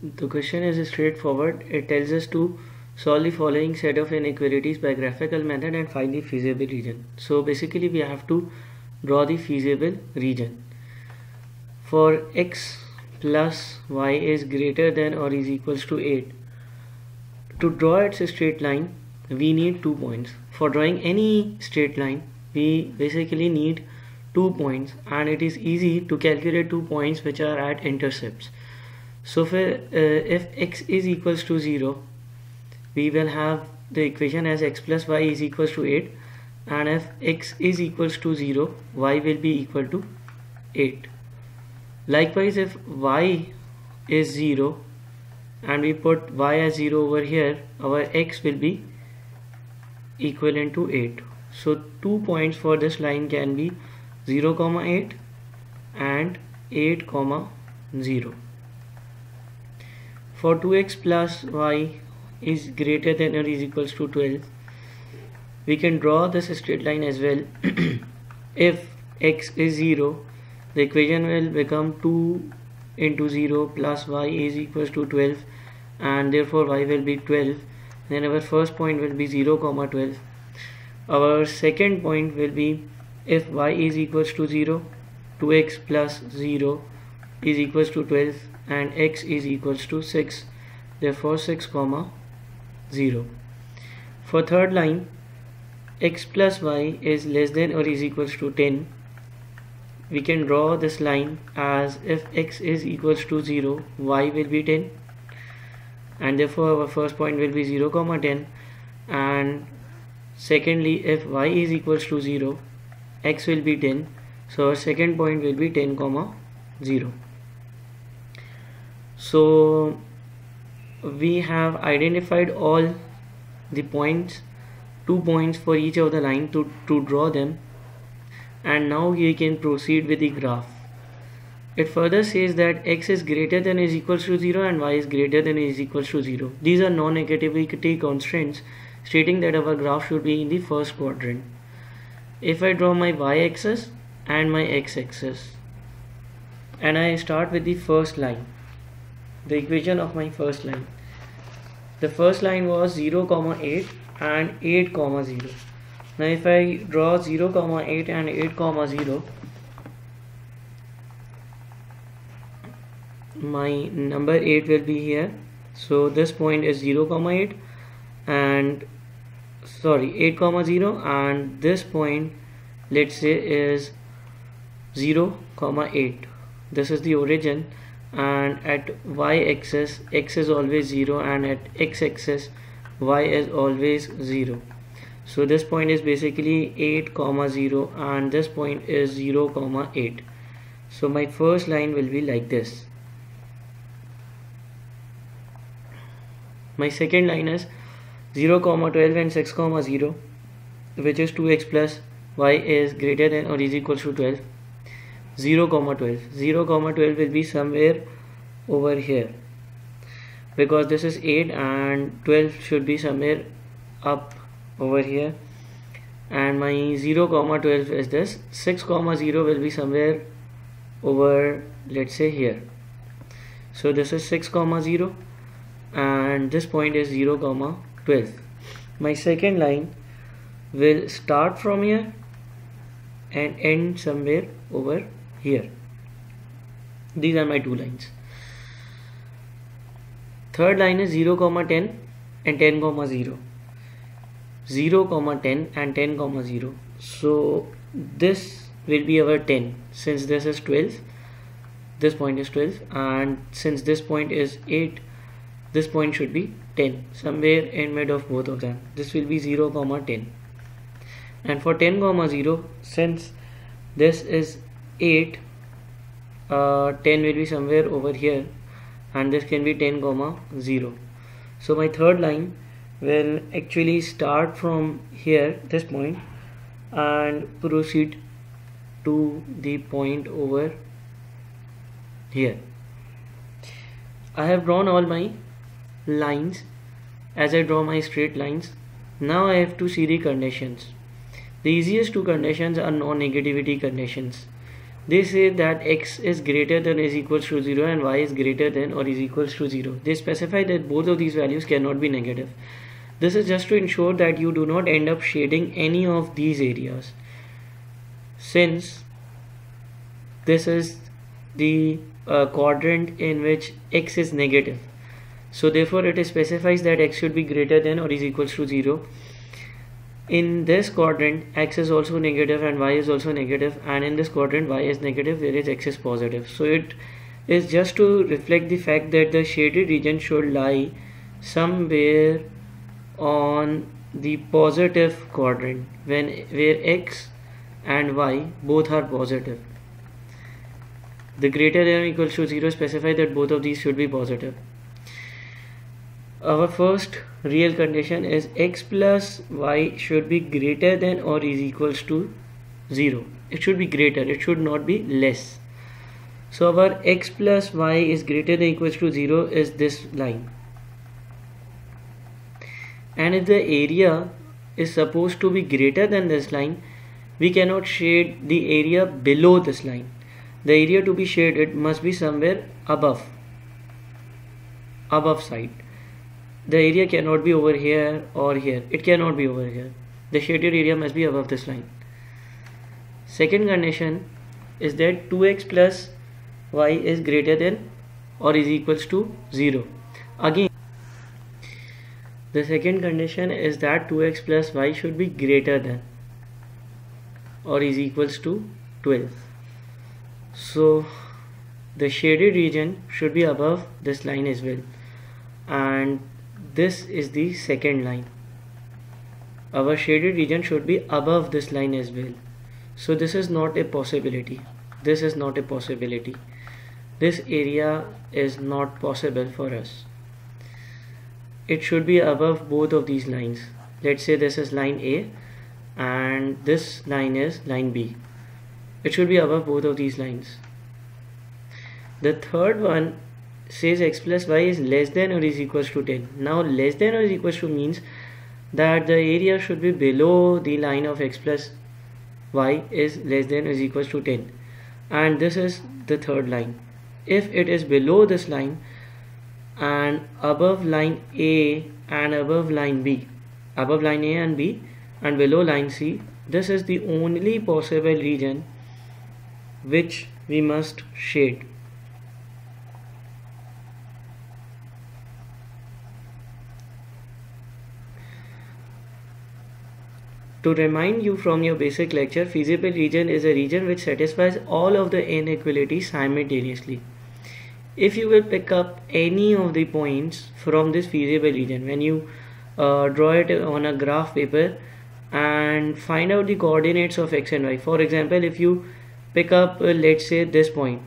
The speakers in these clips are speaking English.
the question is straightforward. It tells us to solve the following set of inequalities by graphical method and find the feasible region. So basically we have to draw the feasible region. For x plus y is greater than or is equals to 8. To draw its straight line we need two points. For drawing any straight line we basically need two points and it is easy to calculate two points which are at intercepts so for, uh, if x is equals to 0 we will have the equation as x plus y is equals to 8 and if x is equals to 0 y will be equal to 8 likewise if y is 0 and we put y as 0 over here our x will be equivalent to 8 so two points for this line can be 0 comma 8 and 8 comma 0 for 2x plus y is greater than or is equals to 12 we can draw this straight line as well. If x is 0 the equation will become 2 into 0 plus y is equals to 12 and therefore y will be 12 then our first point will be 0 comma 12 our second point will be if y is equals to 0 2x plus 0 is equals to 12 and x is equals to 6 therefore 6 comma 0 for third line x plus y is less than or is equals to 10 we can draw this line as if x is equals to 0 y will be 10 and therefore our first point will be 0 comma 10 and secondly if y is equals to 0 x will be 10 so our second point will be 10 comma 0 so we have identified all the points two points for each of the line to, to draw them. And now we can proceed with the graph. It further says that x is greater than is equals to 0 and y is greater than is equals to 0 these are non-negativity constraints stating that our graph should be in the first quadrant. If I draw my y-axis and my x-axis and I start with the first line the equation of my first line. The first line was 0 comma 8 and 8 comma 0 now if I draw 0 comma 8 and 8 comma 0 my number 8 will be here. So this point is 0 comma 8 and sorry 8 comma 0 and this point let's say is 0 comma 8 this is the origin and at y-axis x is always 0 and at x-axis y is always 0 so this point is basically 8 comma 0 and this point is 0 comma 8 so my first line will be like this. My second line is 0 comma 12 and 6 comma 0 which is 2x plus y is greater than or is equal to 12 0 comma 12 0 comma 12 will be somewhere over here. Because this is 8 and 12 should be somewhere up over here. And my 0 comma 12 is this. 6 comma 0 will be somewhere over let's say here. So this is 6 comma 0 and this point is 0 comma 12 my second line will start from here and end somewhere over here. These are my two lines. Third line is 0 comma 10 and 10 comma 0 0 comma 10 and 10 comma 0 so this will be our 10 since this is 12 this point is 12 and since this point is 8 this point should be 10 somewhere in mid of both of them this will be 0 comma 10 and for 10 comma 0 since this is 8 uh, 10 will be somewhere over here and this can be 10 comma 0 so my third line will actually start from here this point and proceed to the point over here. I have drawn all my lines as I draw my straight lines. Now I have to see the conditions. The easiest two conditions are non-negativity conditions they say that x is greater than or is equals to 0 and y is greater than or is equals to 0 they specify that both of these values cannot be negative. This is just to ensure that you do not end up shading any of these areas. Since this is the uh, quadrant in which x is negative so therefore it specifies that x should be greater than or is equals to 0 in this quadrant x is also negative and y is also negative and in this quadrant y is negative whereas x is positive. So it is just to reflect the fact that the shaded region should lie somewhere on the positive quadrant when where x and y both are positive. The greater than equals to 0 specify that both of these should be positive. Our first real condition is x plus y should be greater than or is equals to 0 it should be greater it should not be less. So our x plus y is greater than equals to 0 is this line. And if the area is supposed to be greater than this line we cannot shade the area below this line. The area to be shaded must be somewhere above above side the area cannot be over here or here. It cannot be over here. The shaded area must be above this line. Second condition is that 2x plus y is greater than or is equals to 0 again the second condition is that 2x plus y should be greater than or is equals to 12 so the shaded region should be above this line as well. And this is the second line. Our shaded region should be above this line as well. So this is not a possibility. This is not a possibility. This area is not possible for us. It should be above both of these lines. Let's say this is line A and this line is line B. It should be above both of these lines. The third one says x plus y is less than or is equals to 10 now less than or is equals to means that the area should be below the line of x plus y is less than or is equals to 10 and this is the third line. If it is below this line and above line A and above line B above line A and B and below line C this is the only possible region which we must shade To remind you from your basic lecture, feasible region is a region which satisfies all of the inequalities simultaneously. If you will pick up any of the points from this feasible region, when you uh, draw it on a graph paper and find out the coordinates of x and y. For example, if you pick up, uh, let's say this point,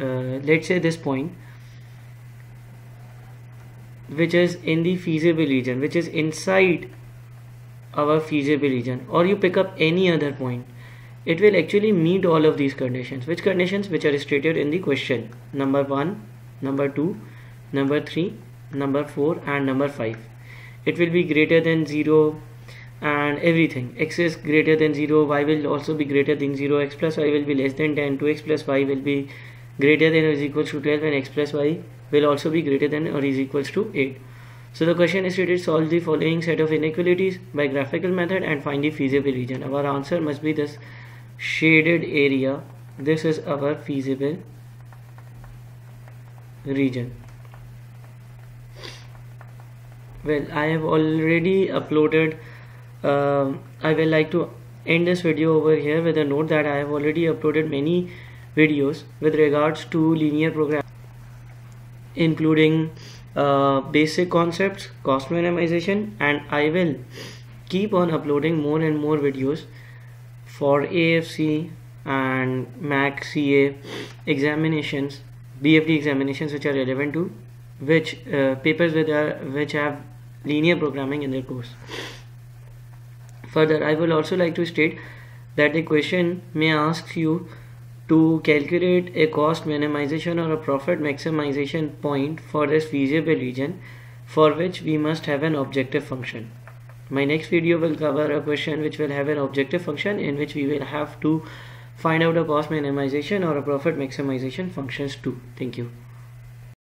uh, let's say this point, which is in the feasible region, which is inside our feasible region or you pick up any other point. It will actually meet all of these conditions. Which conditions? Which are stated in the question. Number 1 number 2 number 3 number 4 and number 5 it will be greater than 0 and everything. X is greater than 0 y will also be greater than 0 x plus y will be less than 10 2x plus y will be greater than or is equal to 12 and x plus y will also be greater than or is equals to 8 so the question is stated solve the following set of inequalities by graphical method and find the feasible region. Our answer must be this shaded area. This is our feasible region. Well, I have already uploaded. Uh, I will like to end this video over here with a note that I have already uploaded many videos with regards to linear programming including uh, basic concepts cost minimization and I will keep on uploading more and more videos for AFC and MAC CA examinations BFD examinations which are relevant to which uh, papers with uh, which have linear programming in their course. Further I will also like to state that the question may ask you to calculate a cost minimization or a profit maximization point for this feasible region for which we must have an objective function. My next video will cover a question which will have an objective function in which we will have to find out a cost minimization or a profit maximization functions too thank you